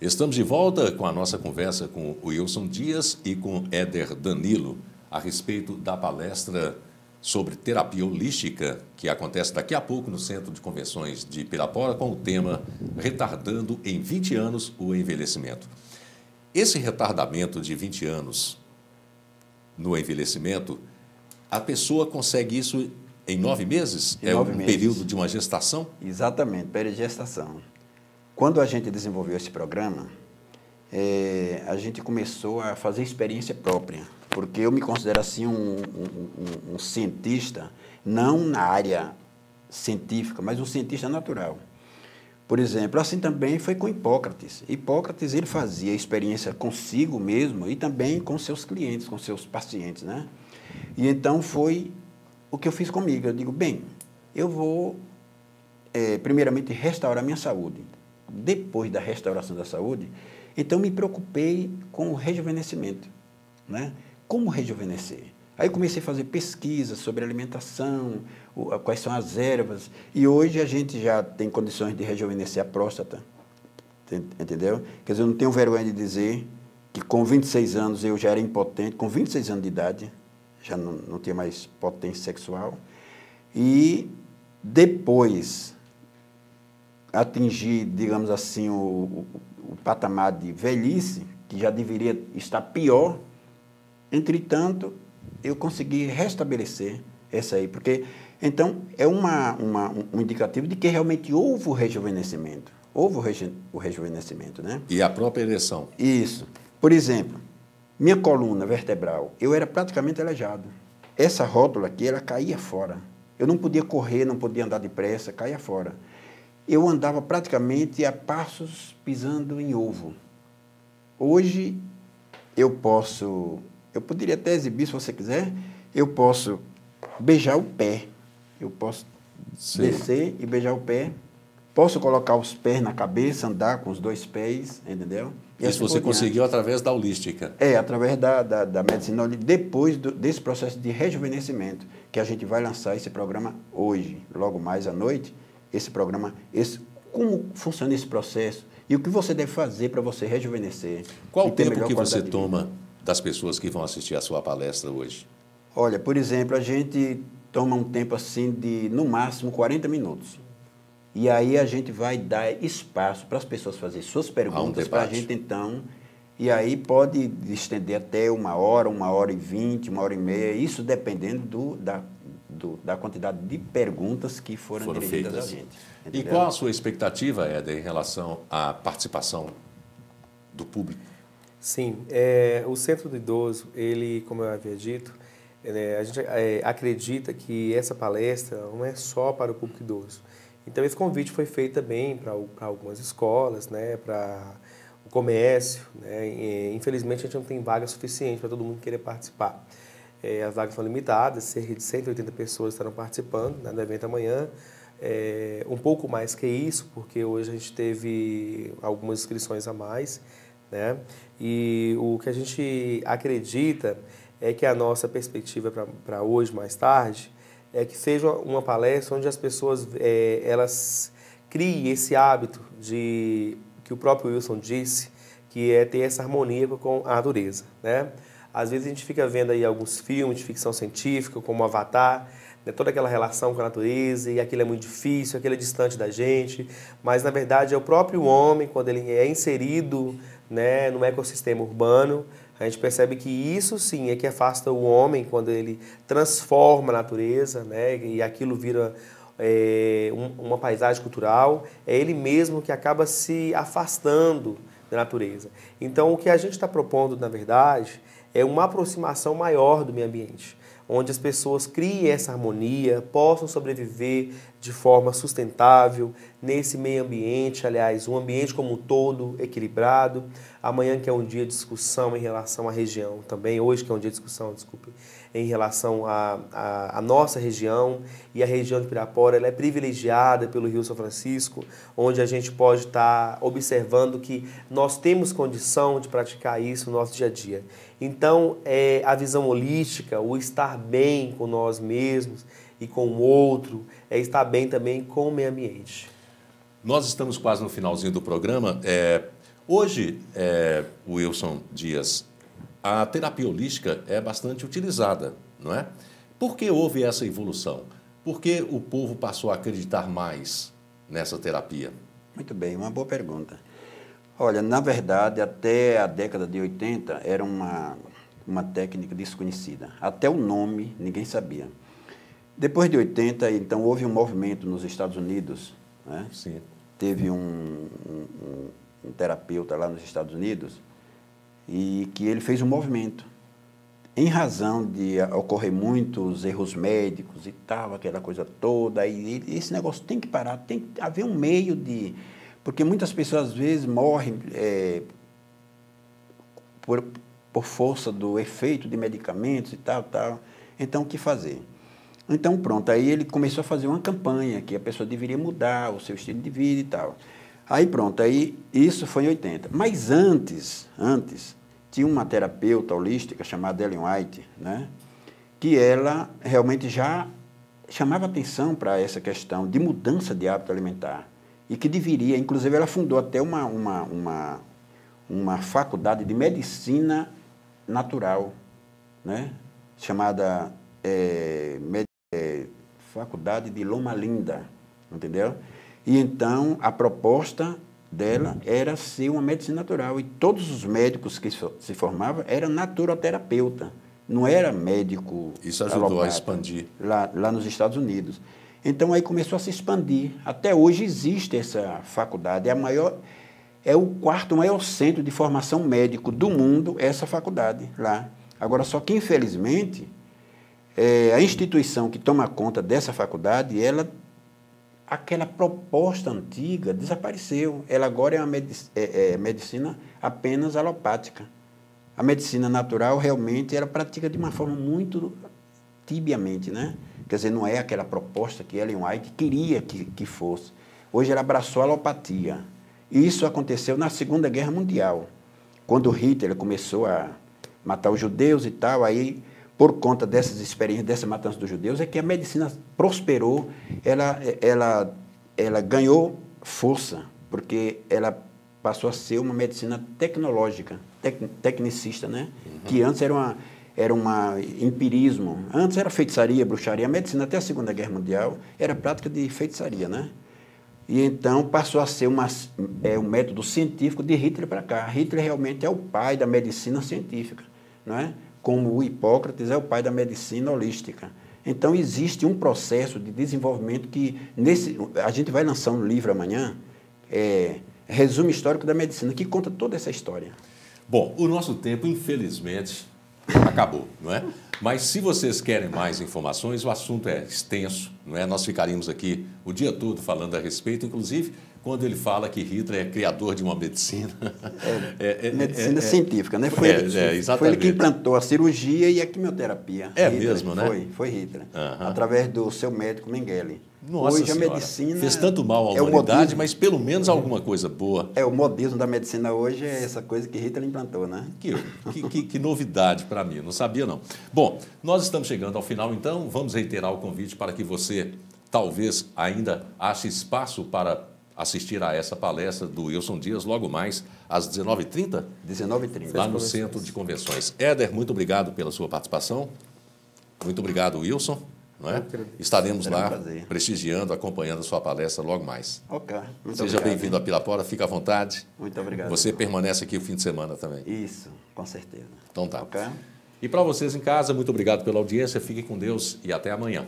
Estamos de volta com a nossa conversa com o Wilson Dias e com Éder Danilo a respeito da palestra sobre terapia holística que acontece daqui a pouco no Centro de Convenções de Pirapora com o tema Retardando em 20 anos o envelhecimento. Esse retardamento de 20 anos no envelhecimento, a pessoa consegue isso em nove meses? Em é nove um meses. período de uma gestação? Exatamente, período de gestação. Quando a gente desenvolveu esse programa, é, a gente começou a fazer experiência própria, porque eu me considero assim um, um, um, um cientista, não na área científica, mas um cientista natural. Por exemplo, assim também foi com Hipócrates. Hipócrates ele fazia experiência consigo mesmo e também com seus clientes, com seus pacientes, né? E então foi o que eu fiz comigo. Eu digo, bem, eu vou é, primeiramente restaurar minha saúde. Depois da restauração da saúde, então me preocupei com o rejuvenescimento, né? Como rejuvenescer? Aí comecei a fazer pesquisas sobre alimentação, quais são as ervas, e hoje a gente já tem condições de rejuvenescer a próstata, entendeu? Quer dizer, eu não tenho vergonha de dizer que com 26 anos eu já era impotente, com 26 anos de idade, já não, não tinha mais potência sexual, e depois atingir, digamos assim, o, o, o, patamar de velhice, que já deveria estar pior, entretanto, eu consegui restabelecer essa aí, porque, então, é uma, uma, um indicativo de que realmente houve o rejuvenescimento, houve o, reju, o rejuvenescimento, né? E a própria ereção. Isso. Por exemplo, minha coluna vertebral, eu era praticamente aleijado. Essa rótula aqui, ela caía fora. Eu não podia correr, não podia andar depressa, caía fora eu andava praticamente a passos pisando em ovo. Hoje eu posso, eu poderia até exibir se você quiser, eu posso beijar o pé, eu posso Sim. descer e beijar o pé, posso colocar os pés na cabeça, andar com os dois pés, entendeu? E Isso assim você conseguiu através da holística? É, através da, da, da medicina depois do, desse processo de rejuvenescimento, que a gente vai lançar esse programa hoje, logo mais à noite, esse programa, esse, como funciona esse processo e o que você deve fazer para você rejuvenescer. Qual o tempo que você toma das pessoas que vão assistir a sua palestra hoje? Olha, por exemplo, a gente toma um tempo assim de, no máximo, 40 minutos. E aí a gente vai dar espaço para as pessoas fazerem suas perguntas, um para a gente então. E aí pode estender até uma hora, uma hora e vinte, uma hora e meia, isso dependendo do, da do, da quantidade de perguntas que foram, foram dirigidas feitas. a gente. Entendeu? E qual a sua expectativa, Éder, em relação à participação do público? Sim, é, o Centro do Idoso, ele, como eu havia dito, é, a gente é, acredita que essa palestra não é só para o público idoso. Então, esse convite foi feito também para algumas escolas, né, para o comércio. Né, e, infelizmente, a gente não tem vaga suficiente para todo mundo querer participar. É, as vagas são limitadas, cerca de 180 pessoas estarão participando né, do evento amanhã. É, um pouco mais que isso, porque hoje a gente teve algumas inscrições a mais. Né? E o que a gente acredita é que a nossa perspectiva para hoje, mais tarde, é que seja uma palestra onde as pessoas é, elas criem esse hábito de que o próprio Wilson disse, que é ter essa harmonia com a natureza, né? Às vezes a gente fica vendo aí alguns filmes de ficção científica, como Avatar, né, toda aquela relação com a natureza, e aquilo é muito difícil, aquilo é distante da gente, mas na verdade é o próprio homem, quando ele é inserido né, no ecossistema urbano, a gente percebe que isso sim é que afasta o homem quando ele transforma a natureza, né, e aquilo vira é, um, uma paisagem cultural, é ele mesmo que acaba se afastando da natureza. Então, o que a gente está propondo, na verdade, é uma aproximação maior do meio ambiente, onde as pessoas criem essa harmonia, possam sobreviver de forma sustentável nesse meio ambiente, aliás, um ambiente como um todo equilibrado. Amanhã que é um dia de discussão em relação à região, também hoje que é um dia de discussão, desculpe, em relação à, nossa região e a região de Pirapora ela é privilegiada pelo Rio São Francisco, onde a gente pode estar observando que nós temos condição de praticar isso no nosso dia a dia. Então, é, a visão holística, o estar bem com nós mesmos e com o outro, é estar bem também com o meio ambiente. Nós estamos quase no finalzinho do programa. É, Hoje, é, Wilson Dias, a terapia holística é bastante utilizada, não é? Por que houve essa evolução? Por que o povo passou a acreditar mais nessa terapia? Muito bem, uma boa pergunta. Olha, na verdade, até a década de 80 era uma, uma técnica desconhecida. Até o nome ninguém sabia. Depois de 80, então, houve um movimento nos Estados Unidos. Né? Sim. Teve um, um, um terapeuta lá nos Estados Unidos e que ele fez um movimento. Em razão de ocorrer muitos erros médicos e tal, aquela coisa toda, e esse negócio tem que parar, tem que haver um meio de. Porque muitas pessoas às vezes morrem é, por, por força do efeito de medicamentos e tal, tal. Então, o que fazer? Então, pronto, aí ele começou a fazer uma campanha que a pessoa deveria mudar o seu estilo de vida e tal. Aí pronto, aí isso foi em 80. Mas antes, antes, tinha uma terapeuta holística chamada Ellen White, né? que ela realmente já chamava atenção para essa questão de mudança de hábito alimentar e que deveria, inclusive ela fundou até uma, uma, uma, uma faculdade de medicina natural, né? chamada é, é, Faculdade de Loma Linda, entendeu? E então a proposta dela era ser uma medicina natural. E todos os médicos que se formavam eram naturoterapeuta, não era médico. Isso ajudou alopata, a expandir. Lá, lá nos Estados Unidos. Então aí começou a se expandir. Até hoje existe essa faculdade. É, a maior, é o quarto maior centro de formação médico do mundo, essa faculdade lá. Agora, só que infelizmente, é, a instituição que toma conta dessa faculdade, ela aquela proposta antiga desapareceu. Ela agora é uma medic é, é, medicina apenas alopática. A medicina natural realmente ela pratica de uma forma muito tibiamente, né? Quer dizer, não é aquela proposta que Ellen White queria que, que fosse. Hoje ela abraçou a alopatia. Isso aconteceu na Segunda Guerra Mundial, quando Hitler começou a matar os judeus e tal, aí por conta dessas experiências, dessa matança dos judeus, é que a medicina prosperou, ela, ela, ela ganhou força, porque ela passou a ser uma medicina tecnológica, tec, tecnicista, né? Uhum. Que antes era uma era uma empirismo. Antes era feitiçaria, bruxaria. A medicina até a Segunda Guerra Mundial era prática de feitiçaria, né? E então passou a ser uma, é, um método científico de Hitler para cá. Hitler realmente é o pai da medicina científica, não é? Como o Hipócrates é o pai da medicina holística. Então, existe um processo de desenvolvimento que, nesse, a gente vai lançar um livro amanhã, é, Resumo Histórico da Medicina, que conta toda essa história. Bom, o nosso tempo, infelizmente, acabou, não é? Mas se vocês querem mais informações, o assunto é extenso, não é? Nós ficaríamos aqui o dia todo falando a respeito, inclusive quando ele fala que Hitler é criador de uma medicina. É, é, é medicina é, é, científica, né? Foi, ele, foi ele que implantou a cirurgia e a quimioterapia. É Hitler, mesmo, né? Foi, foi Hitler. Uhum. Através do seu médico Mengele. Nossa Hoje senhora. a medicina. Fez tanto mal à humanidade, mas pelo menos alguma coisa boa. É, o modismo da medicina hoje é essa coisa que Hitler implantou, né? Que, que, que, que novidade para mim, não sabia não. Bom, nós estamos chegando ao final, então vamos reiterar o convite para que você talvez ainda ache espaço para assistir a essa palestra do Wilson Dias logo mais às 19h30? 19h30. Lá no Centro de Convenções. Éder, muito obrigado pela sua participação. Muito obrigado, Wilson. Não é? Estaremos lá um prestigiando, acompanhando a sua palestra logo mais. Ok. Muito Seja bem-vindo a Pirapora, fica à vontade. Muito obrigado. Você permanece aqui o fim de semana também. Isso, com certeza. Então tá. Okay. E para vocês em casa, muito obrigado pela audiência, fiquem com Deus e até amanhã.